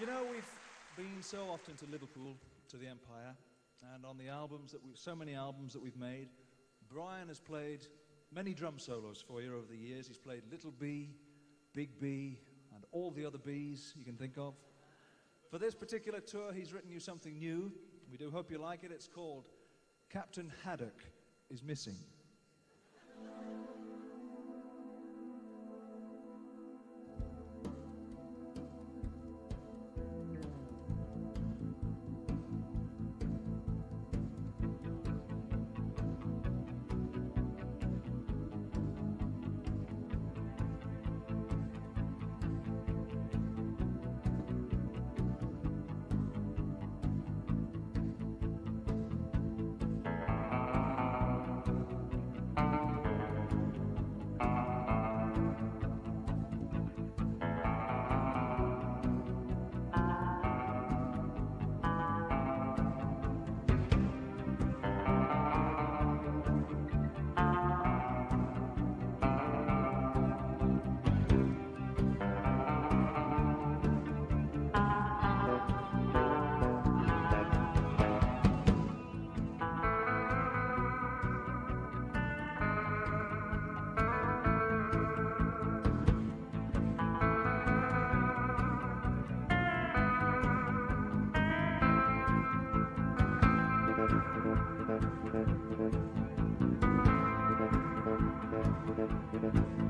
You know we've been so often to Liverpool, to the Empire, and on the albums that we've, so many albums that we've made, Brian has played many drum solos for you over the years. He's played Little B, Big B, and all the other Bs you can think of. For this particular tour, he's written you something new. We do hope you like it. It's called Captain Haddock is Missing. Thank you.